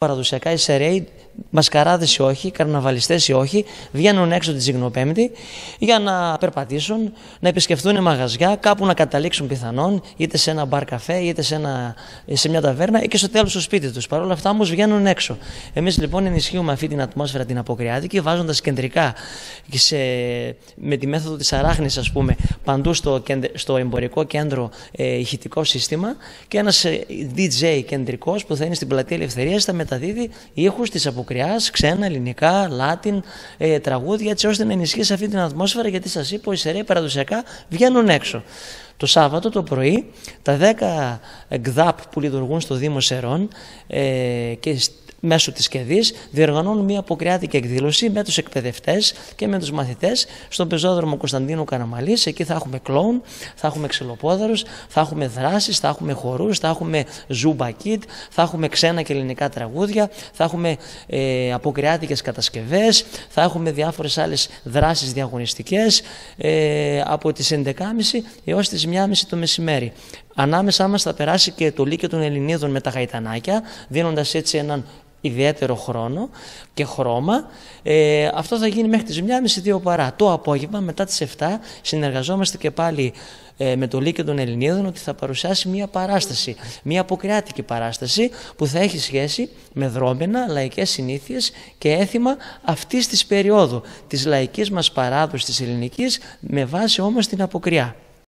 Παραδοσιακά οι σεραίοι, μασκαράδες ή όχι, καρναβαλιστές ή όχι, βγαίνουν έξω τη Ζυγνοπέμπτη για να περπατήσουν, να επισκεφθούν μαγαζιά, κάπου να καταλήξουν πιθανόν, είτε σε ένα μπαρ καφέ, είτε σε, ένα, σε μια ταβέρνα ή και στο τέλος στο σπίτι τους. Παρ' όλα αυτά όμως βγαίνουν έξω. Εμείς λοιπόν ενισχύουμε αυτή την ατμόσφαιρα την αποκριάτικη, βάζοντας κεντρικά σε, με τη μέθοδο της αράχνης, ας πούμε, παντού στο, στο εμπορικό κέντρο ε, ηχητικό σύστημα και ένας ε, DJ κεντρικός που θα είναι στην πλατεία Ελευθερίας μεταδίδει ήχους της αποκριάς, ξένα, ελληνικά, λάτιν, ε, τραγούδια έτσι ώστε να ενισχύσει αυτή την ατμόσφαιρα γιατί σας είπα οι σεραίοι παραδοσιακά βγαίνουν έξω. Το Σάββατο το πρωί τα 10 ΓΔΑΠ που λειτουργούν στο Δήμο Σερών ε, και μέσω της ΚΕΔΙΣ διοργανώνουν μια αποκριάτικη εκδήλωση με τους εκπαιδευτές και με τους μαθητές στον πεζόδρομο Κωνσταντίνου Καραμαλής. Εκεί θα έχουμε κλόουν, θα έχουμε ξυλοπόδαρους, θα έχουμε δράσεις, θα έχουμε χορούς, θα έχουμε ζούμπα θα έχουμε ξένα και ελληνικά τραγούδια, θα έχουμε ε, αποκριάτικες κατασκευές, θα έχουμε διάφορες άλλες δράσεις διαγωνιστικές ε, από τις 11.30 έως τις 1.30 το μεσημέρι. Ανάμεσά μας θα περάσει και το Λύκειο των Ελληνίδων με τα γαϊτανάκια, δίνοντας έτσι έναν ιδιαίτερο χρόνο και χρώμα. Ε, αυτό θα γίνει μέχρι τις 1.30-2 παρά. Το απόγευμα μετά τις 7 συνεργαζόμαστε και πάλι ε, με το Λύκειο των Ελληνίδων ότι θα παρουσιάσει μια παράσταση, μια αποκριάτικη παράσταση που θα έχει σχέση με δρόμενα, λαϊκές συνήθειες και έθιμα αυτής της περίοδου, της λαϊκής μας παράδοσης της ελληνικής με βάση όμως την αποκριά.